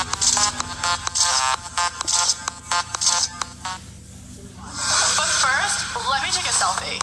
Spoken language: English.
But first, let me take a selfie.